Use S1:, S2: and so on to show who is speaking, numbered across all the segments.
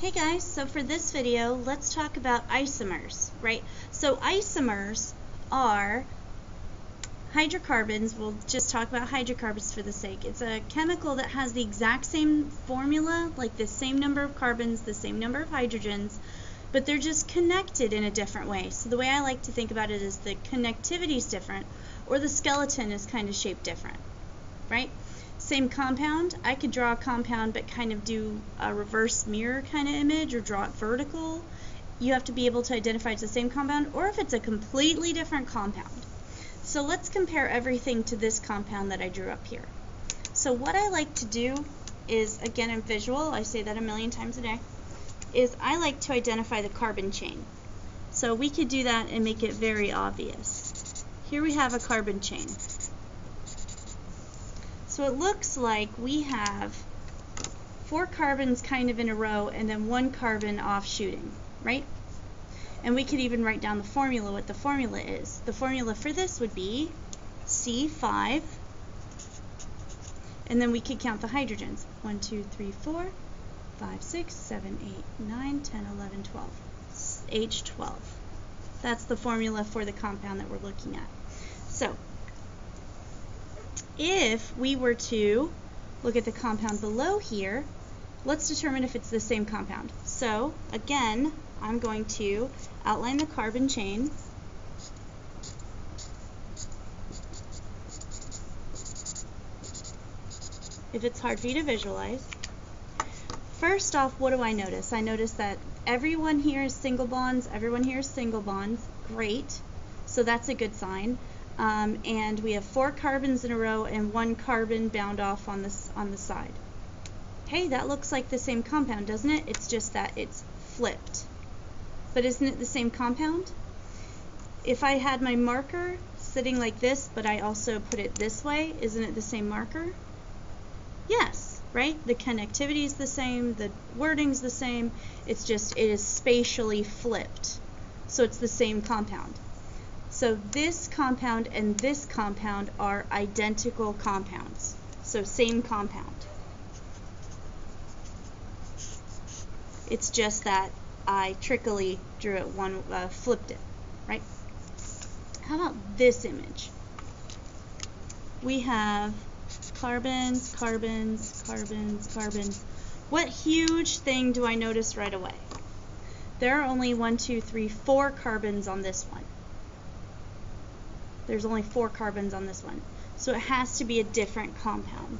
S1: Hey guys, so for this video, let's talk about isomers, right? So isomers are hydrocarbons, we'll just talk about hydrocarbons for the sake. It's a chemical that has the exact same formula, like the same number of carbons, the same number of hydrogens, but they're just connected in a different way. So the way I like to think about it is the connectivity is different, or the skeleton is kind of shaped different, right? Same compound, I could draw a compound but kind of do a reverse mirror kind of image or draw it vertical. You have to be able to identify it's the same compound or if it's a completely different compound. So let's compare everything to this compound that I drew up here. So what I like to do is, again in visual, I say that a million times a day, is I like to identify the carbon chain. So we could do that and make it very obvious. Here we have a carbon chain. So it looks like we have four carbons kind of in a row and then one carbon offshooting, right? And we could even write down the formula, what the formula is. The formula for this would be C5, and then we could count the hydrogens. 1, 2, 3, 4, 5, 6, 7, 8, 9, 10, 11, 12. H12. That's the formula for the compound that we're looking at. So if we were to look at the compound below here, let's determine if it's the same compound. So again, I'm going to outline the carbon chain. If it's hard for you to visualize. First off, what do I notice? I notice that everyone here is single bonds, everyone here is single bonds. Great. So that's a good sign. Um, and we have four carbons in a row and one carbon bound off on this on the side. Hey, that looks like the same compound, doesn't it? It's just that it's flipped. But isn't it the same compound? If I had my marker sitting like this, but I also put it this way, isn't it the same marker? Yes, right? The connectivity is the same, the wording's the same, it's just it is spatially flipped. So it's the same compound. So this compound and this compound are identical compounds. So same compound. It's just that I trickily drew it one, uh, flipped it, right? How about this image? We have carbons, carbons, carbons, carbons. What huge thing do I notice right away? There are only one, two, three, four carbons on this one. There's only four carbons on this one. So it has to be a different compound.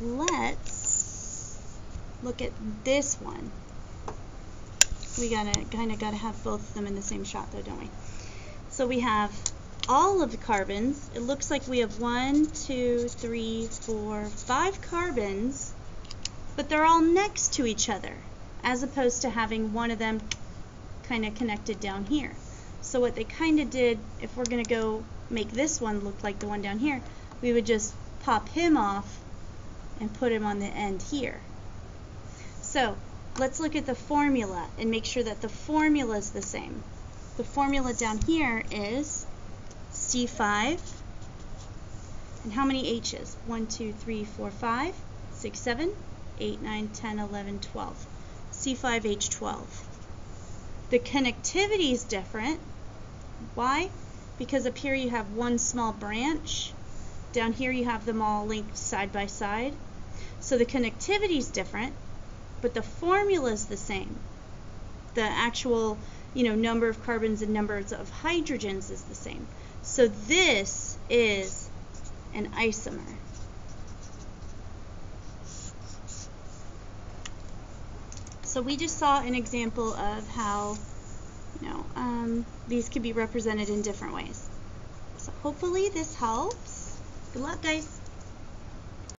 S1: Let's look at this one. We gotta kind of gotta have both of them in the same shot though, don't we? So we have all of the carbons. It looks like we have one, two, three, four, five carbons, but they're all next to each other as opposed to having one of them kind of connected down here. So what they kind of did, if we're going to go make this one look like the one down here, we would just pop him off and put him on the end here. So let's look at the formula and make sure that the formula is the same. The formula down here is C5. And how many H's? 1, 2, 3, 4, 5, 6, 7, 8, 9, 10, 11, 12. C5H12. The connectivity is different. Why? Because up here you have one small branch. Down here you have them all linked side by side. So the connectivity is different, but the formula is the same. The actual you know, number of carbons and numbers of hydrogens is the same. So this is an isomer. So we just saw an example of how, you know, um, these could be represented in different ways. So hopefully this helps. Good luck, guys.